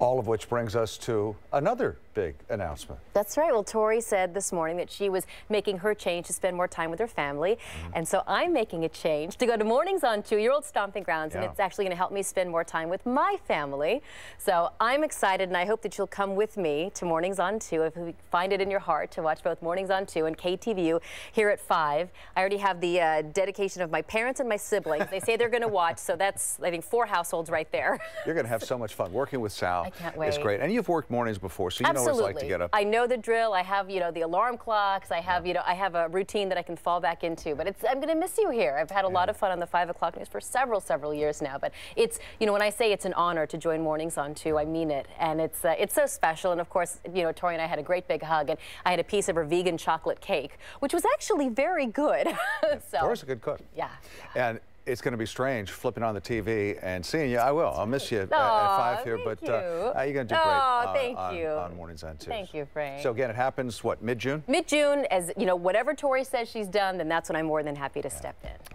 All of which brings us to another big announcement. That's right. Well, Tori said this morning that she was making her change to spend more time with her family. Mm. And so I'm making a change to go to mornings on two year old stomping grounds. Yeah. And it's actually going to help me spend more time with my family. So I'm excited and I hope that you'll come with me to mornings on two if you find it in your heart to watch both mornings on two and KTVU here at five. I already have the uh, dedication of my parents and my siblings. they say they're going to watch. So that's, I think, four households right there. You're going to have so much fun working with Sal. I can't wait. It's great. And you've worked mornings before, so you Absolutely. know what it's like to get up. I know the drill. I have, you know, the alarm clocks. I have, you know, I have a routine that I can fall back into. But it's, I'm going to miss you here. I've had a yeah. lot of fun on the 5 o'clock news for several, several years now. But it's, you know, when I say it's an honor to join Mornings on 2, I mean it. And it's, uh, it's so special. And of course, you know, Tori and I had a great big hug. And I had a piece of her vegan chocolate cake, which was actually very good. so, Tori's a good cook. Yeah. And it's going to be strange flipping on the TV and seeing you. I will. I'll miss you at, Aww, at five here, but you. Uh, you're going to do great. Oh, thank on, you. On, mornings on two. Thank you, Frank. So again, it happens what mid June? Mid June, as you know, whatever Tori says she's done, then that's when I'm more than happy to yeah. step in.